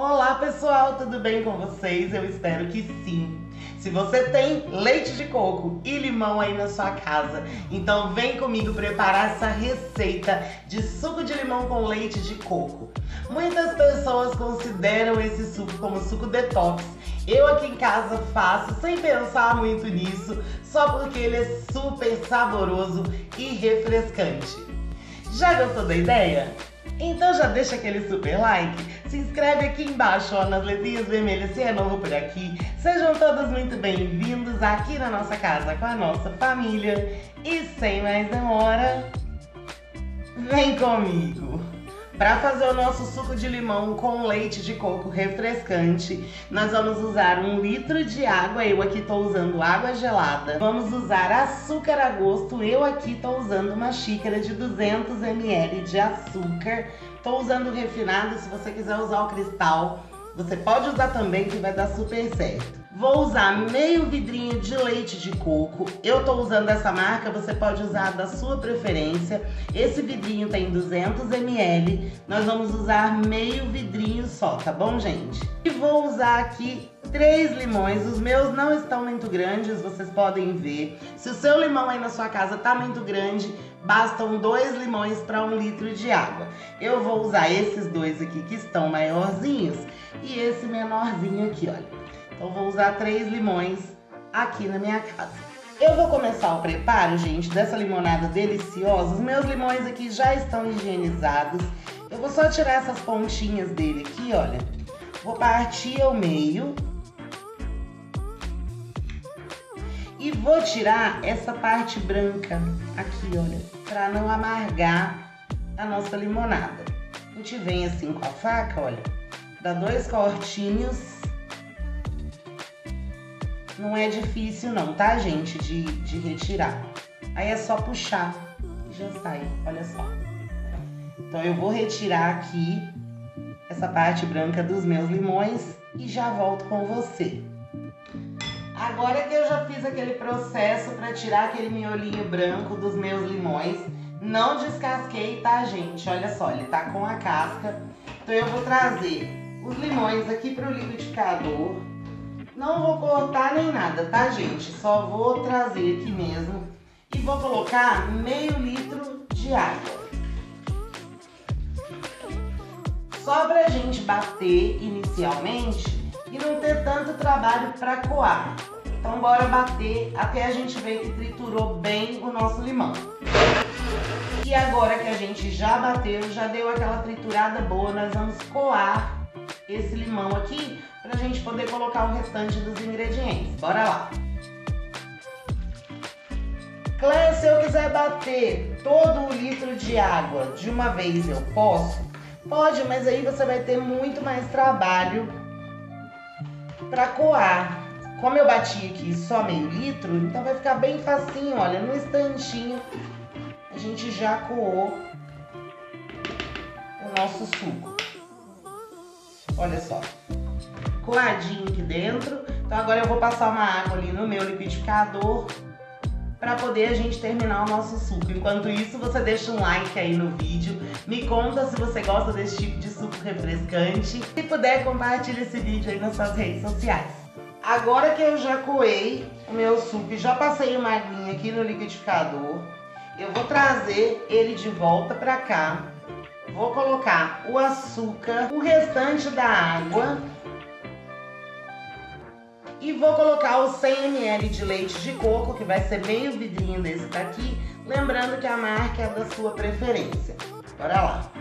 Olá pessoal, tudo bem com vocês? Eu espero que sim. Se você tem leite de coco e limão aí na sua casa, então vem comigo preparar essa receita de suco de limão com leite de coco. Muitas pessoas consideram esse suco como suco detox. Eu aqui em casa faço sem pensar muito nisso, só porque ele é super saboroso e refrescante. Já gostou da ideia? Então já deixa aquele super like, se inscreve aqui embaixo ó, nas letrinhas vermelhas se é novo por aqui. Sejam todos muito bem-vindos aqui na nossa casa com a nossa família. E sem mais demora, vem comigo! Para fazer o nosso suco de limão com leite de coco refrescante, nós vamos usar um litro de água, eu aqui estou usando água gelada. Vamos usar açúcar a gosto, eu aqui estou usando uma xícara de 200 ml de açúcar. Estou usando refinado, se você quiser usar o cristal, você pode usar também que vai dar super certo. Vou usar meio vidrinho de leite de coco. Eu tô usando essa marca, você pode usar da sua preferência. Esse vidrinho tem 200 ml. Nós vamos usar meio vidrinho só, tá bom, gente? E vou usar aqui três limões. Os meus não estão muito grandes, vocês podem ver. Se o seu limão aí na sua casa tá muito grande, bastam dois limões para um litro de água. Eu vou usar esses dois aqui que estão maiorzinhos e esse menorzinho aqui, olha. Então vou usar três limões aqui na minha casa. Eu vou começar o preparo, gente, dessa limonada deliciosa. Os meus limões aqui já estão higienizados. Eu vou só tirar essas pontinhas dele aqui, olha. Vou partir ao meio. E vou tirar essa parte branca aqui, olha, para não amargar a nossa limonada. A gente vem assim com a faca, olha, dá dois cortinhos não é difícil não, tá, gente, de, de retirar. Aí é só puxar e já sai, olha só. Então eu vou retirar aqui essa parte branca dos meus limões e já volto com você. Agora que eu já fiz aquele processo para tirar aquele miolinho branco dos meus limões, não descasquei, tá, gente? Olha só, ele tá com a casca. Então eu vou trazer os limões aqui para o liquidificador. Não vou cortar nem nada, tá, gente? Só vou trazer aqui mesmo. E vou colocar meio litro de água. Só pra gente bater inicialmente e não ter tanto trabalho para coar. Então bora bater até a gente ver que triturou bem o nosso limão. E agora que a gente já bateu, já deu aquela triturada boa, nós vamos coar esse limão aqui para a gente poder colocar o restante dos ingredientes. Bora lá! Clé, se eu quiser bater todo o litro de água de uma vez, eu posso? Pode, mas aí você vai ter muito mais trabalho para coar. Como eu bati aqui só meio litro, então vai ficar bem facinho, olha, no instantinho a gente já coou o nosso suco. Olha só. Coadinho aqui dentro. Então agora eu vou passar uma água ali no meu liquidificador para poder a gente terminar o nosso suco. Enquanto isso, você deixa um like aí no vídeo, me conta se você gosta desse tipo de suco refrescante. Se puder, compartilha esse vídeo aí nas suas redes sociais. Agora que eu já coei o meu suco e já passei uma aguinha aqui no liquidificador, eu vou trazer ele de volta para cá Vou colocar o açúcar, o restante da água e vou colocar os 100 ml de leite de coco, que vai ser meio vidrinho desse daqui, lembrando que a marca é da sua preferência. Bora lá.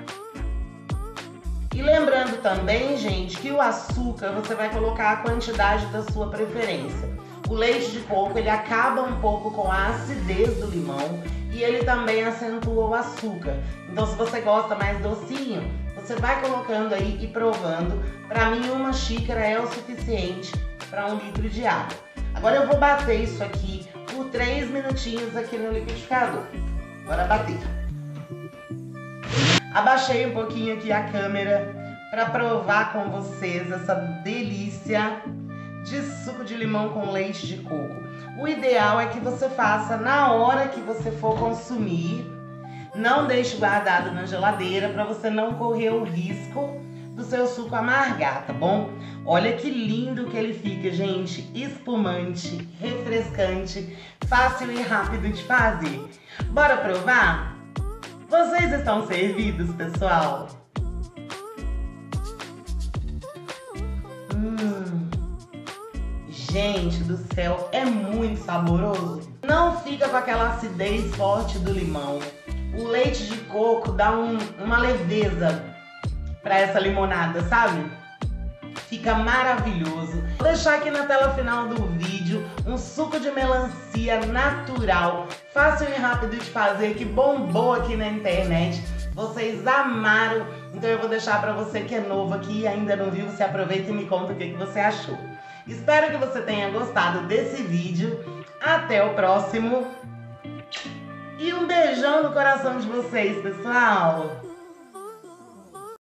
E lembrando também, gente, que o açúcar você vai colocar a quantidade da sua preferência. O leite de coco, ele acaba um pouco com a acidez do limão e ele também acentua o açúcar. Então, se você gosta mais docinho, você vai colocando aí e provando. Para mim, uma xícara é o suficiente para um litro de água. Agora eu vou bater isso aqui por 3 minutinhos aqui no liquidificador. Bora bater. Abaixei um pouquinho aqui a câmera para provar com vocês essa delícia de suco de limão com leite de coco. O ideal é que você faça na hora que você for consumir. Não deixe guardado na geladeira para você não correr o risco do seu suco amargar, tá bom? Olha que lindo que ele fica, gente. Espumante, refrescante, fácil e rápido de fazer. Bora provar? Vocês estão servidos, pessoal? Hum, gente do céu, é muito saboroso. Não fica com aquela acidez forte do limão. O leite de coco dá um, uma leveza para essa limonada, sabe? Fica maravilhoso. Vou deixar aqui na tela final do vídeo um suco de melancia natural, fácil e rápido de fazer, que bombou aqui na internet. Vocês amaram, então eu vou deixar para você que é novo aqui e ainda não viu, você aproveita e me conta o que, que você achou. Espero que você tenha gostado desse vídeo. Até o próximo. E um beijão no coração de vocês, pessoal!